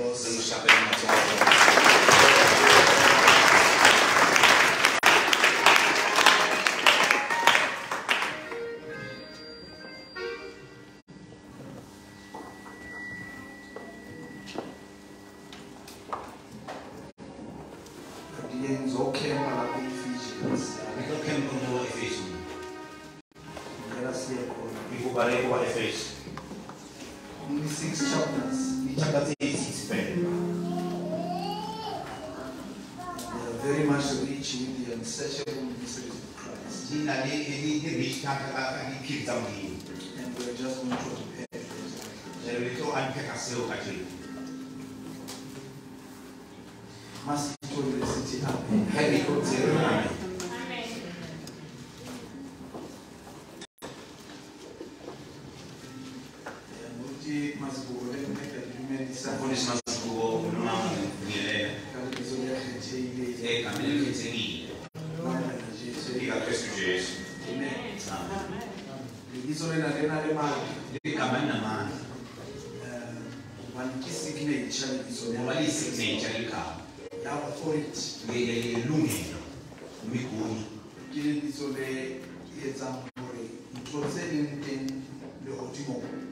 applause. Ngimushapele amathokozo. tutti masgure, mezza polis masguro, non ha un'ire. Quando bisogna che c'è il E cammino che c'è il Dica questo Gesù. Amen. L'isole nazionale Malta. Dica cammina Malta. Qualche signature bisogna. Quali signature il capo? La authority. Vede l'umino. Mi cuni. Chiede di sole esame.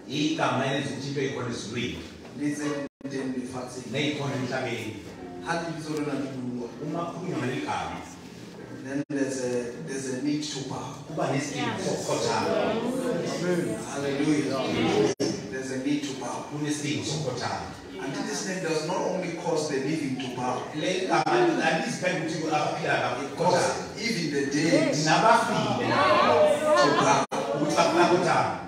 Igama elenza ukuthi into ikhona ezulwini. le tse leng teng lefatsheng Neyikhona emhlabeni. ga lebitso lena le bulwa Uma kukhulunywa ngaleli gama then there's a, there's a need to bow kuba nesidingo sokukhothama. hallelujah there's a need to bow Kunesidingo sokukhothama. and this name does not only cause the living to bow Le gama aliziphethe ukuthi abaphilayo it bakhothama. causes even the dead Nabafile to bow ukuthi bakhothama.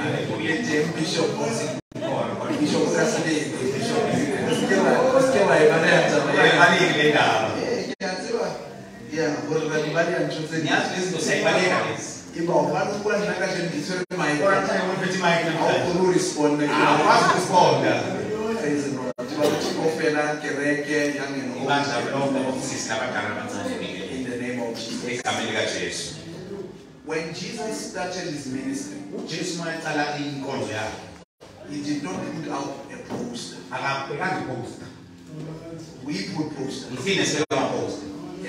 ale Le boye. teng Bishop Mosi. Khona khona. Bishop Bishop. O se ke wa- o se ke wa e baleha taba Eh, ena. baleke le ndaba. Eh, ke a tseba. Yeah, hore ba di baleha ntho tse Ngiyazi lezi zinto siyayibaleka lezi. Empa hobane o bua nna kajeno ke tshwere mic. Kodwa kuthanda ukuthi phethe mic Ha o namhlanje. kgone ho responda. Ke Awukwazi ukuresponda. Praise the Lord. Ke batho kaofela, kereke, young and old. Ibandla lonke ofisisi labadala abancane bingene. In the name of Jesus. When Jesus started his ministry, uJesu uma eqala inkonzo yakhe he did not put out a poster. akabhekanga iposta. We put posters Ngithini sibeka amaposta?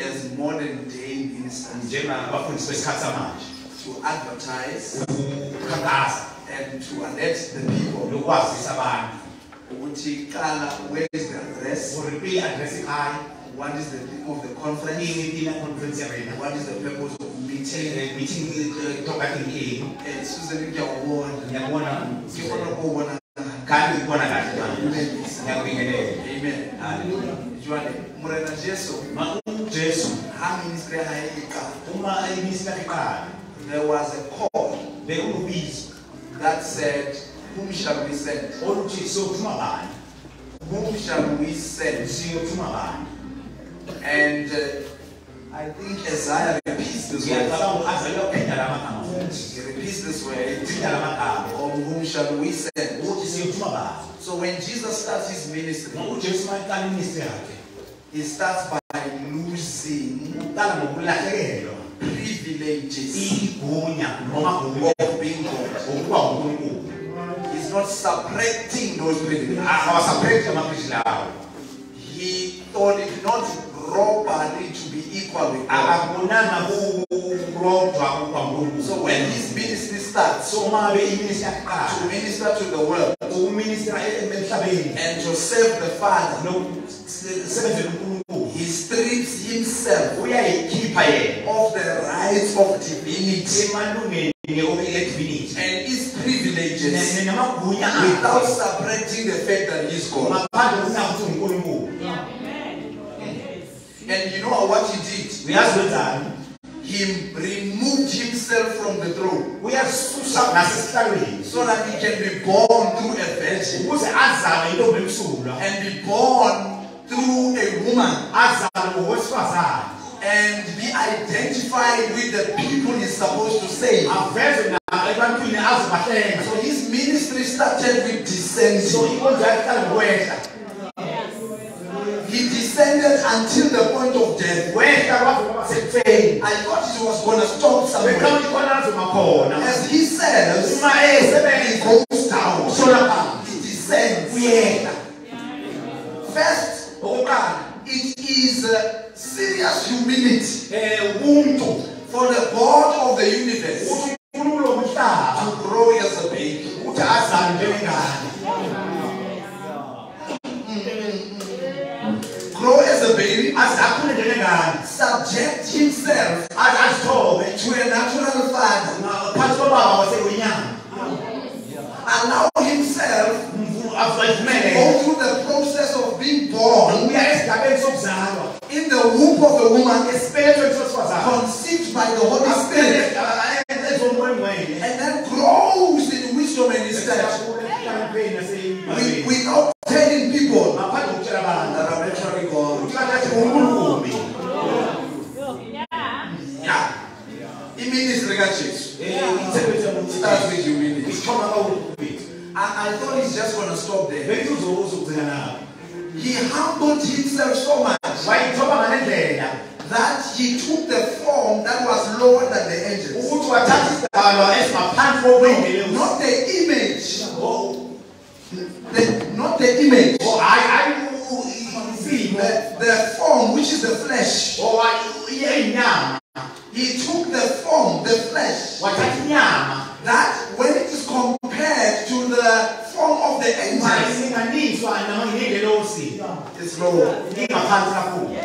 as modern day ministers Njengabafundisi besikhathi samanje. to advertise Ukukhankasa and to alert the people nokwazisa abantu. ukuthi qala where is the address Uripi address ekhaya. what is the theme of the conference Ini tina conference arena. what is the purpose of meeting Meeting toka tingini. eh Susan ngiyawubona Ngiyabona ngibona kubona kanti ukubona kahle. Ngiyakubingelela. amen. Hallelujah. jwale morena jesu. Ma uJesu ha ministry ya hae qala uma iqala there was a call. That said whom shall we send? Oluthi sokuthuma bani whom shall we send? Siyothuma bani and uh, I think Isaiah repeats this word ngiyacabanga u-azali uyaphinda la magama futhi he repeats this word phinda la magama of whom shall we send? So when Jesus starts his ministry ngoba ujesu uma eqala iministry yakhe he starts by losing privileges igunya noma gunya of being God. He's not subtracting those privileges. lawo He thought it not to be equal with God. akabonanga kurodwa ukuba unkulunkulu So when his ministry starts so uma be iministry yakhe to iqala minister to the world. ukuministra emhlabeni and to serve the Father, nokusebenzela unkulunkulu he strips himself uyayikhipha yena of the rights of divinity. Emalungeni edivinity and his privileges. Namagunya without akhe subtracting the fact that he's God. ngaphandle kokuthi unkulunkulu And you know what he did? Uyazi wenzani He removed himself from the throne. Uyasusa nasesihlalweni so that he can be born through a virgin. Ukuze azalwe intombi emsulwa and be born through a woman. Azalwe ngowesifazane and be identified with the people he's supposed to save. aveze na ebantwini azobahlenga So his ministry started with so descending. inkonzo yakhe iqala ngokwehla Until the point of death. wehla kwaze kwaba sekufeni I thought it was going to stop somewhere. bekhona ikhona azoma khona As he says, he esebenza goes down. He descends. First, it is uh, serious humility. Um ubuntu. For the God of the universe in wisdom and in stature wi- without telling people ngaphandle kokutshela abantu that I'm actually God. ukuthi katathi unkulunkulu Yeah. Iministry kaJesu umsebenzi starts with humility. ithoma kawukwethu I, I thought he's just going to stop there. bethi uzokugcina nawe He humbled himself so much wayithoba ngale ndlela that he took the form that was lower than the angels. ukuthi wathatha isidalwa esingaphansi kokwendeleyo Not the image, the, not the image, hayi hayi isimo the, the form which is the flesh. inyama He took the form, the flesh, wathatha inyama that when it is compared to the form of the angels, mayilinganiswa ngengelosi it's lower. ingaphansi kakhulu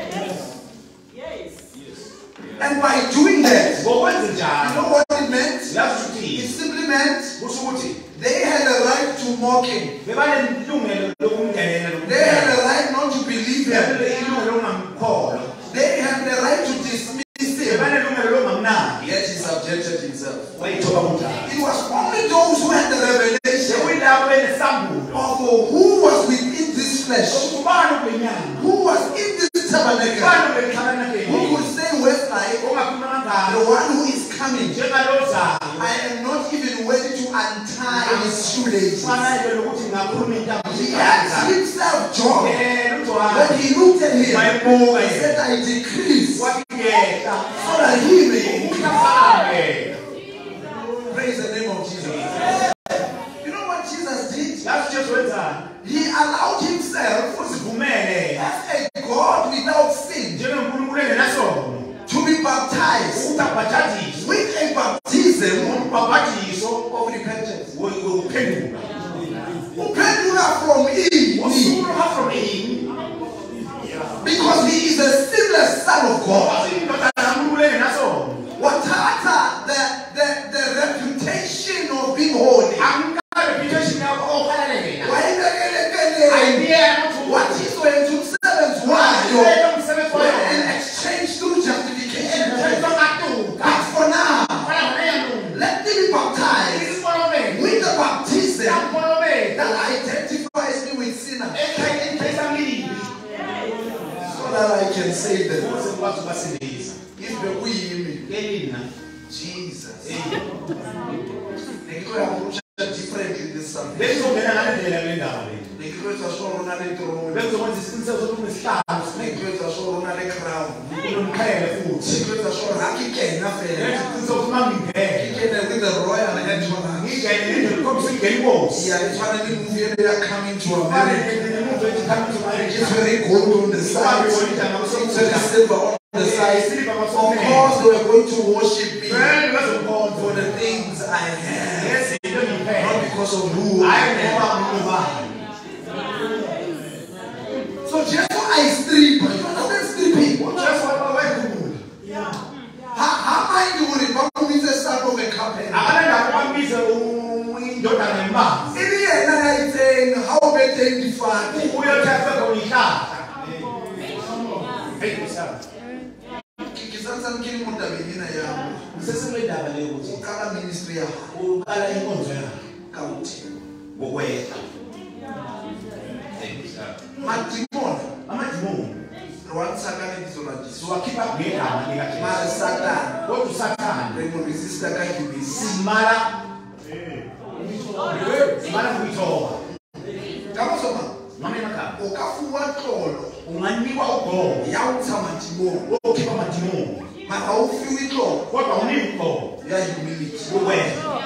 And by doing that, ngokwenza you njalo know what it meant? yazi meant they had a right to mock him. Baptized with a baptism of repentance. Uphendula from him? Usukuma from him? Because he is a sinless son of God. Bezizokwenza isiqiniseko sokuthi unesihlalo Ngikuyenza sure una le crown. with the royal Yeah, it's one of the they are coming to America. It's very gold on the side. It's very silver on the side. Of course, they were going to worship me ngegama likaJesu. Mara Satan. Kodwa usathane Remo resista kagibisi. simala simala kuyithoba. Kama soma. Noma Ukafuwa xolo. unganikwa ugogo Yawutsa madimoni. okhipha amadimoni Mara awufiwi xolo. kodwa uniki ugogo Ya humility. ngokwetha.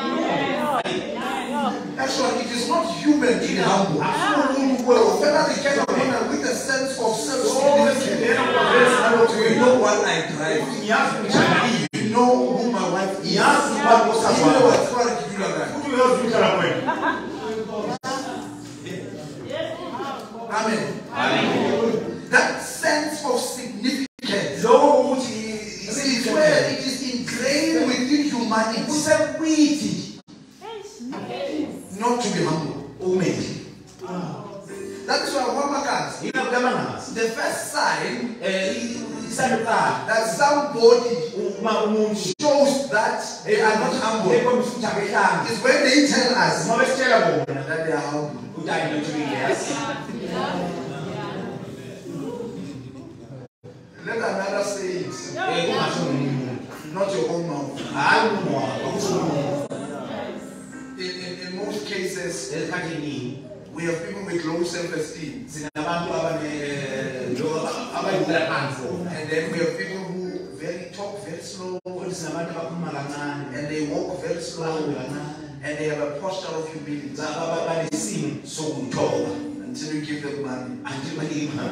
Actually, it is not human being humble. Well, finally get upon with a sense of self-significance. You know what I drive. You know who my wife is. You Ngiyazi ubani know osazwana. what's going to give you that. Futhi uyazi. Amen. That sense of significance. Lokho ukuthi You see, it's where it is ingrained within humanity kusekithi not to be humble. umeli. That is why Wamakazi, Yina kuyamangazi. the first sign isandukala that somebody shows that they are not humble. Is when they tell us. That they are humble. Let another say it, not your own mouth. Umuntu. In, in, in most cases, we have people with low self-esteem, and they have a posture of humility. Banesimo sokuthoba until you give them money. anti balima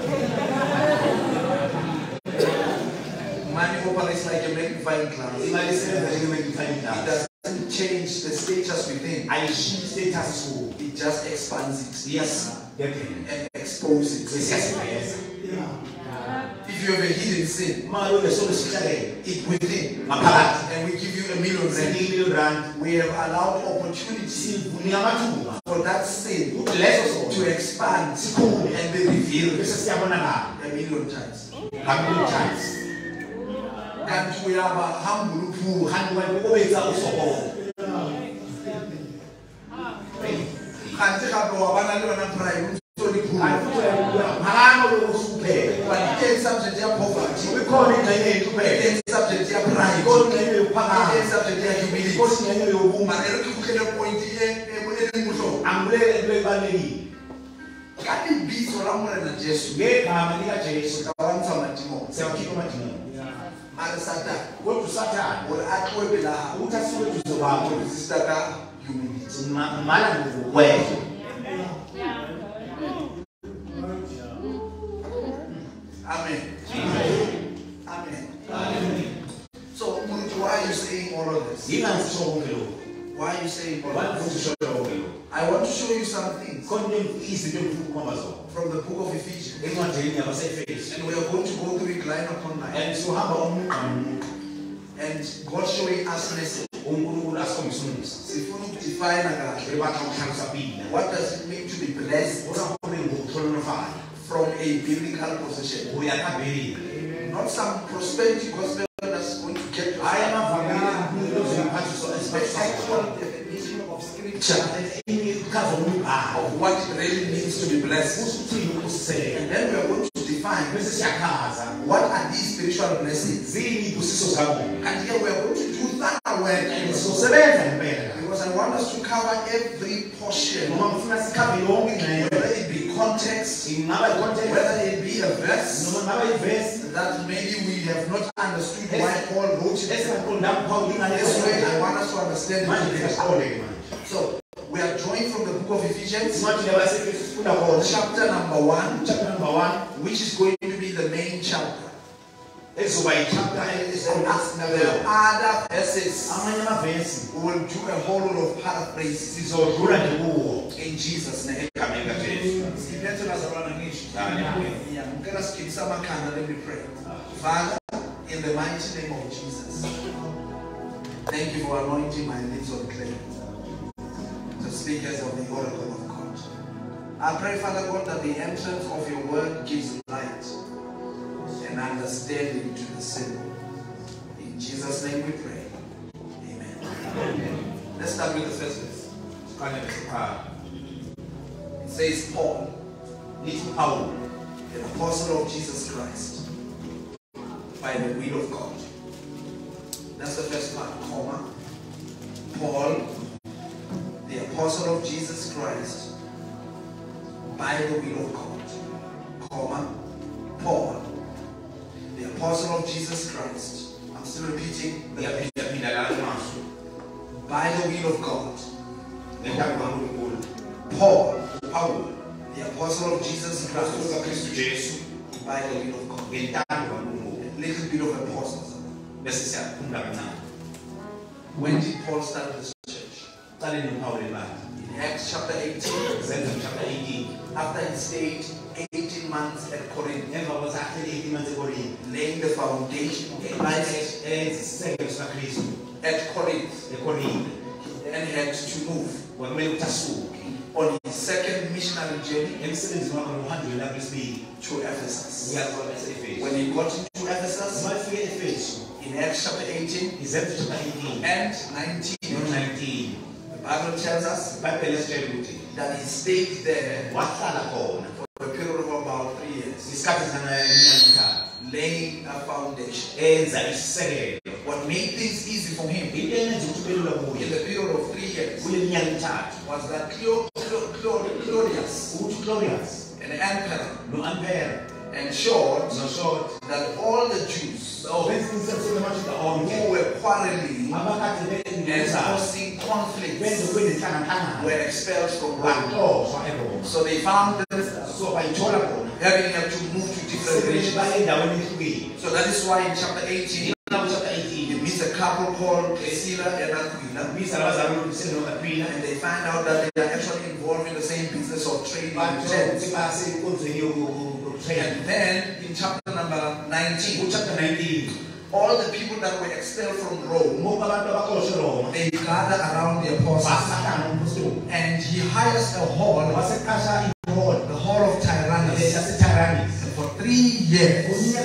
Money operates like a magnifying glass. It doesn't change the status within. ayishiyi status soul It just expands it. Yes. And exposes it. sesiyasiveza If you have a hidden sin, uma unesolo sihlakele it within, and we give you a million rand, we have allowed opportunity for that sin ukuthi leso sono to expand and be revealed. Bese siyabonakala a million times. ngamiliyoni times. Kanti uyaba humble uphuka kanti wena ukubetsa usokola kanti gape wa bana le yona But it subject to poverty. We call it the subject to pride. God name you power. It subject to humility. God name you woman. Ere ke kukhele point e e ngihlo. Angulele into ebalekile. Kanti bizo la morena Jesu. Ngegama lika Jesu. Kawanza madimo. Siyakhipha madimo. mari satan kodwa usatan uri axwebelaha ukuthi asuke duze kwakho resista ka-humanity mala ngokukwezwa i want to show you some things. Khona into izinto engifuna ukukhomba zona from the book of ephesians. And we are going to go through it line upon line. And sizohamba umugqa nomuntu and god showing us message. Unkulunkulu asikhombisa umusa sifuna ukudefine kahle. Ebakha ukuhlalisa bila what does it mean to be blessed? From a biblical position. Not some prosperity gospel that's going to get you amavangeli eziyaphathiso the actual definition of what really means to be blessed and then we are going to define what are these spiritual blessings and here we are going to do that work because i want us to cover every portion whether it be context whether it be a verse that maybe we have not understood why Paul wrote it this way. I want us to understand it. So we are drawing from the book of Ephesians, incwadi yabasefesu sifunda khona chapter number one, chapter number one which is going to be the main chapter. ezoba yichapter other verses. amanye amavesi We will do a whole lot of paraphrases sizodlula nje kuwo in Jesus' name. egameni likajesu Siphethe bazalwana ngisho. Amen. Ngicela sigibisa amakhanda, let me pray. Father, in the mighty name of Jesus, thank you for anointing my lips of clay to speak as of the oracle of God. I pray, Father God, that the entrance of your word gives light. And and understanding to the simple. In Jesus' name we pray. Amen. Amen. Let's start with the first verse. It says, Paul, Lithi Paul, an apostle of Jesus Christ, by the will of God. That's the first part, comma. By the will of God, comma. Paul, the apostle of Jesus Christ. I'm still repeating, the- ngiyaphinda la mazwi by the will of God. Paul, Paul, the apostle of Jesus Christ, by the will of God. ngentando kaNkulunkulu. A little bit of apostles. Bese siyaphumula kancane. When did Paul start this uPaul. In Acts chapter 18, Zenza chapter 18. after he stayed 18 months at Corinth, Emva kwesahleli 18 months eKorinte. laying the foundation of Christ Enza isisekelo sikaKristu at Corinth, and had to move Kwakumele ukuthi asuke. on his second missionary journey Emsebenzini wakhe nohambo lwakhe lwesibili. to Ephesus. When he got to Ephesus, Uma efike e-Efesu, in Acts chapter 18 izenzo chapter 18 and 19, no-19. the Bible tells us iBhayibheli lisitshela ukuthi that he stayed there for a period of about three years, laying a foundation. What made things easy for him into eyenza ukuthi kube lula in the period of three years was that Claudius, ukuthi uClaudius an emperor, no-ampere ensured noshot that all the Jews benza imisebenzi amajuda onke who were quarreling abakade and benza causing benze conflicts kube nenhlangahlangano were expelled from eroma So they found themselves so bayithola khona having to move to different regions. So that is why in chapter 18, chapter he 18 meets a couple called Priscilla and Aquila. biza labazali uPriscilla no-Aquila And they find out that they are actually involved in the same business of trading bathola tents. ukuthi basenkonzweni yokutrade And then in chapter number 19, uchapter 19 all the people that were expelled from Rome, they gather around the apostles. And he hires a hall, the hall of Tyrannus. And for three years,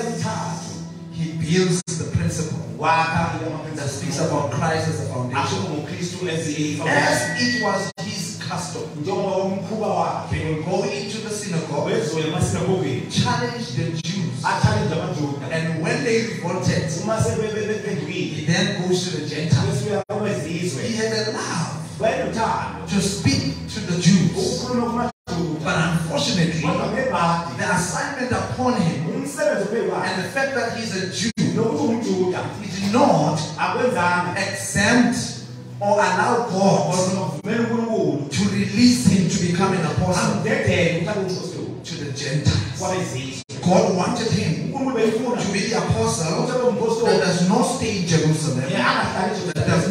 he builds the principle that speaks about Christ as a foundation. As it was his custom, he will go into the synagogue, challenge the he then goes to the Gentiles. He had a love wayenothando to speak to the Jews, but unfortunately, the assignment upon him and the fact that he's a Jew, he did not exempt or allow God kodwa kuvumela unkulunkulu to release him to become an apostle amdedele ukuthi abe umphostoli to the Gentiles. God wanted him to be the apostle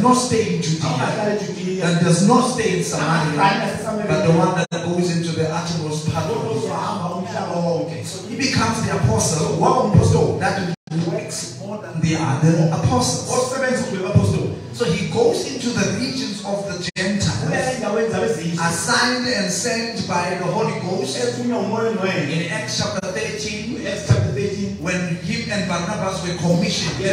not stay in Judea, that does not stay in Samaria, but the one that the Holy Ghost. ethunywa umoya ongcwele In Acts chapter 13, Acts chapter 13 when him and Barnabas were commissioned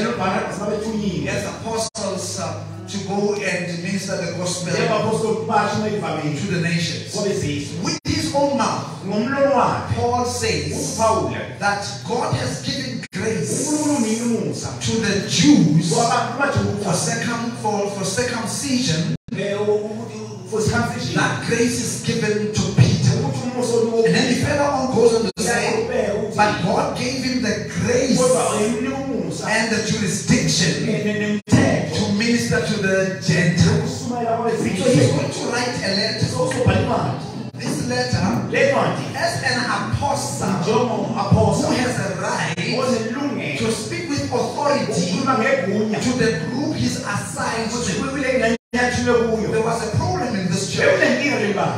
as apostles uh, to go and minister the gospel njengabapostoli basho ngeyivamile to the nations. kwabezizwe With his own mouth, Paul says that God has given grace unkulunkulu unika umusa to the Jews for, circum, for, for circumcision. for circumcision. That grace is given to as an apostle who njengo-apostle has a right to speak with authority to the group he's assigned to. kule ngxenye yathulwe kuyo. There was a problem in this church.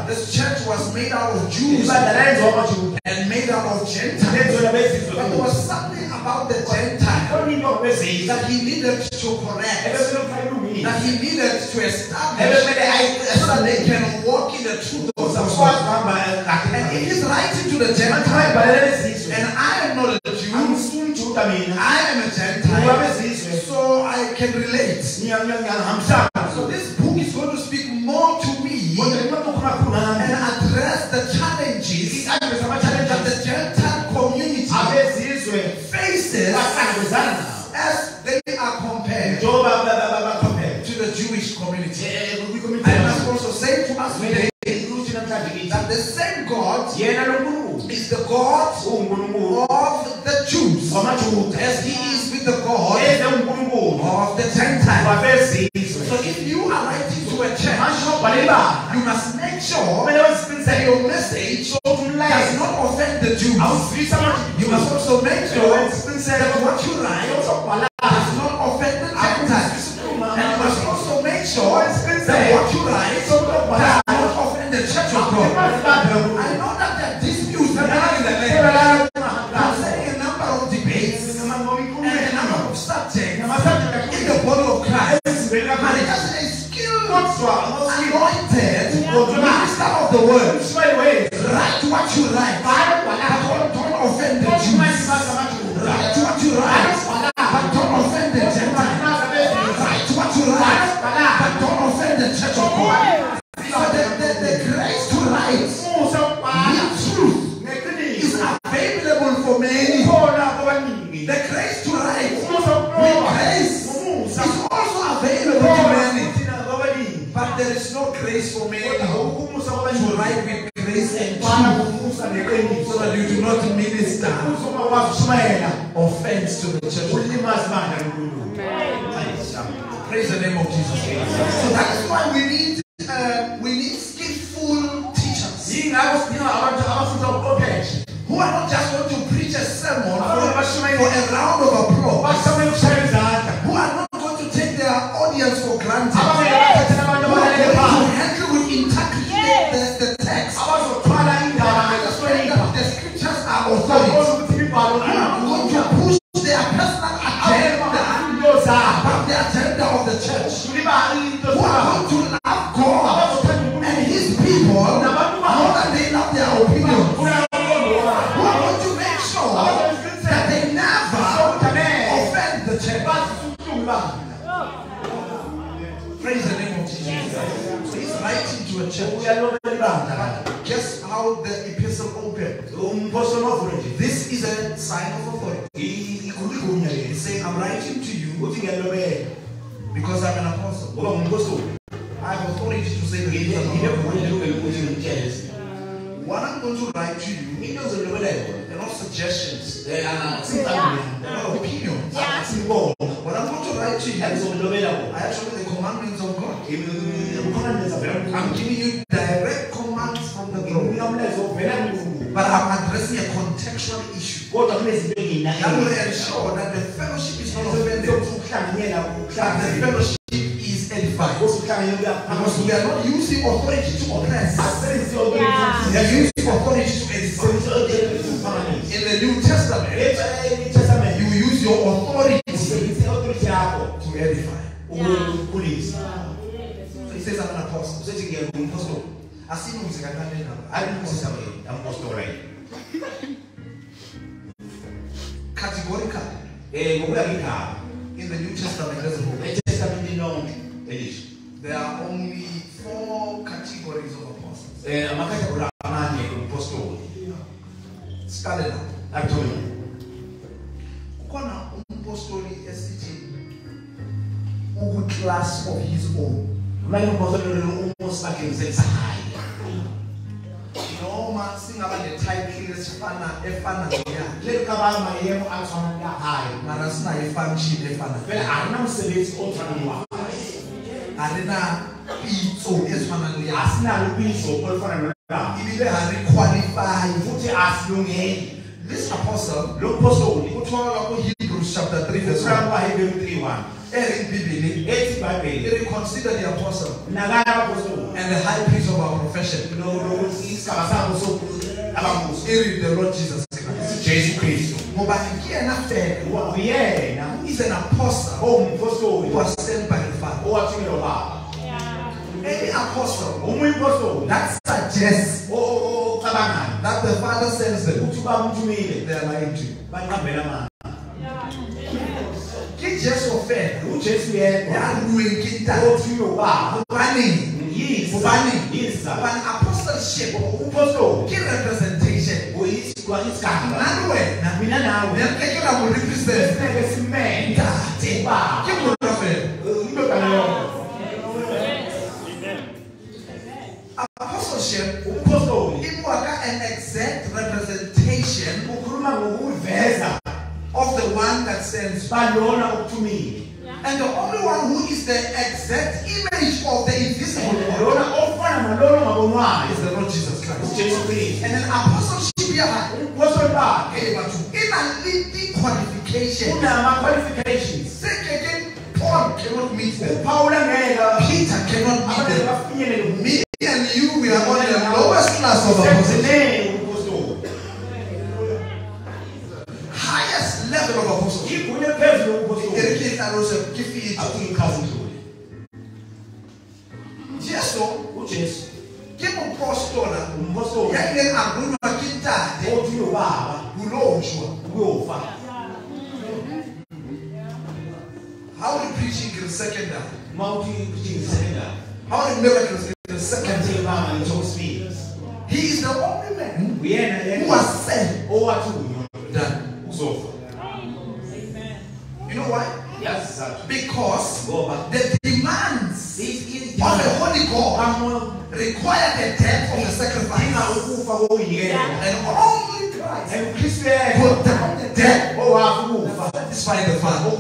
This church was made out of Jews ibandla layenziwa amajuda. and made out of Gentiles. But there was something about the Gentiles khona into ngabezizwe that he needed to correct, ebesele kufake ilungile that he needed to establish so that they can walk in the truth of the if he's writing to the Gentiles, and I am not a Jew, angisuyi usuka mina I am a Gentile, so I can relate. So if you are writing to a church, you must make sure that your message does not offend the Jews. You must also make sure that what you write But there is no grace for many to write with grace and truth so that you do not minister? Offense to the church. Praise the name of Jesus. So that is why we need church. Guess how the epistle opened? This is a sign of authority. He's saying, I'm writing to you because I'm an apostle. Of God. I'm giving you direct commands from the throne. But I'm addressing a contextual issue. That will ensure that the fellowship is not offended. That the fellowship is edified. Because we are not using authority to oppress. We are using authority to edify. In the New Testament, So he says, I'm an apostle. Asinumzi kakane nabo. Categorically, in the New Testament as a whole, there are only four categories of apostles. amakategori amane umpostoli umusi bakhe ngisesahayi noma singaba ne-title esifana efana neyakhe le kabanga yebo alifana lahayi mara sinayo i-function efana vele arinamsebenzi ofana nowakho arina-pitso ezifana neyakhe asinalo ibizo olufana nolabo ibile ha-requalify futhi asilungeli this apostle lo mpostoli kutholakala ku-hebrews chapter 3 verse 1 kusala kwaHebrew 3:1 erimbibili ethi iBhayibheli i-reconsider the apostle. Nakala abapostoli and the high priest of our profession. Nokuthi isigaba sabo sokulambuso iri the lord jesus christ. Jesu Kristu ngoba ke oh, yena fela uyena is an apostle? Oh, Owumpostoli who was sent by the father? Oh, Owathunyelwa baba any apostle? Omunye impostoli that suggests ocabangayo that the father sends them. Ukuthi ubaba umthumile they are lying to you. Banqambela amanga fela ujesu yedwa ya rueng ke ntate othi uyobaba gobaneng yini gobaneng yini sizathu gobane apostleship. Upostoli ke representation? Nna le wena mina nawe ra mo represent? Esineke simele ntate ubaba ke monna fela indodana yodwa apostleship. E ka an exact representation. Ukhuluma ngokuveza of the one that sends. Balona okuthumile and the only one who is the exact image of the invisible one lona ofana nalona ongabonwayo is the Lord Jesus Christ. ujesu kristu and then apostleship ya hae upostoli bakhe ke batho e na le di-qualifications unama-qualifications se ke ke Paul cannot meet them. Uphawula ngeka Peter cannot meet them. me and you we are on the lowest class of ubupostoli highest level of apostle. igunya que kobusuku. Erekhisa lose o Akuyikhazindluli. Jesu uJesu. Kimu postona umpostoli. o angulwa kintate. o ubaba o kuyofa. How o preaching in que é preaching in secondary. How do miracles and only Christ and yedwa put down the death owafa ukufa satisfy the Father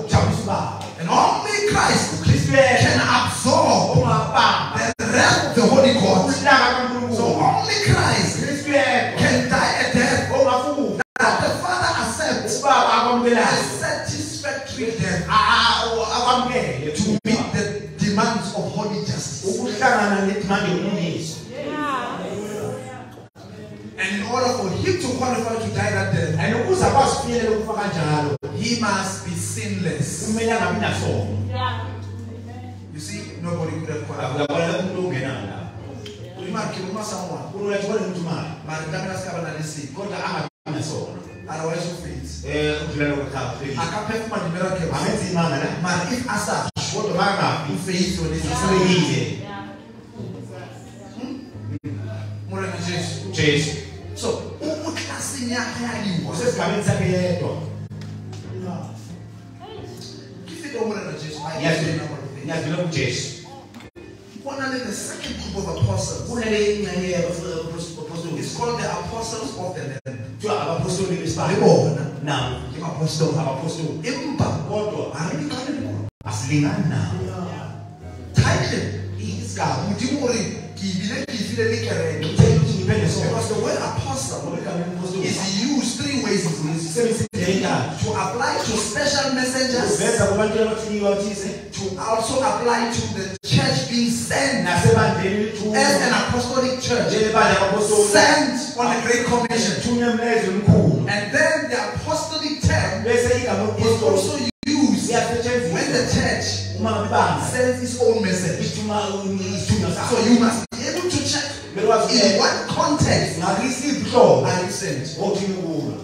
him to qualify to die that death, and ukuze akwazi ukufinyelela ukufa kanjalo he must be sinless. kumele angabi nasono You see, nobody could have qualified. akuyabona umuntu ongenayo la Imagine kiloma someone, kulula chibone umuntu mali but ndamina sikaba nalisi. kodwa angabi nasono Otherwise you faith. eh ukudlala kwakhe Akaphefuma the miracle. amenza imanga la But if asa kodwa bangabi faith when it's usebekile more than Jesus. Jesu So, ukuklasini yakhe yaliwa. usesigabeni sakhe yedwa Kifika more than Jesus. I Yes, guess the number of things. ngiyadlula kujesu One of the second group of apostles. kunale ingxenye yabapostoli It's called the apostles of the land. kuthiwa abapostoli besibali Libona. nabo Imapostoli. abapostoli Empa. kodwa Alikane libona. asilingani nabo Title. isigaba Modimo hore ke ebile ke Because the word apostle ngoba igama lempostoli is used three ways in this. isebenzisa To apply to special messengers, uveza kubantu abathunyiwe bathize to also apply to the church being sent as an apostolic church, sent on a great commission. lithunywa emlezwe omkhulu And then the apostolic term is also used when the church uma ngabe ibandla sends its own message. So you must be able to check in what context. Ngakusiphi ihlobo are you sent. othunywe kulo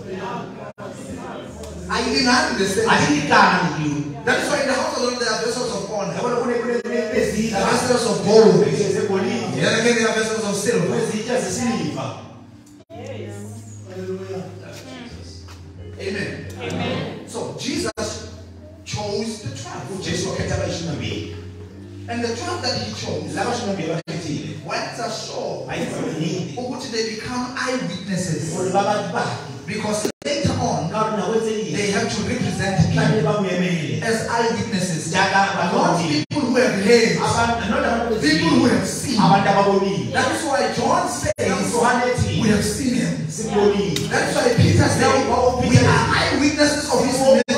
Ayilingani the same. asilingani kulo That is why in the house of the Lord there are vessels of honor, yabona kunezitsha vessels of gold, zegolide then again there are vessels of silver. kunezitsha zesiliva Amen. So Jesus chose the twelve. ujesu wakhetha abayishumi nambili And the twelve that he chose, laba shumi nambili abakhethile went ashore ayivaminingi ukuthi they become eyewitnesses. bona babantu bakhe Because later on, they have to represent him as eyewitnesses. Not people who have heard, abantu not abantu people who have seen. That is why John says, We have seen him. That's why Peter said, We are eyewitnesses of his ministry.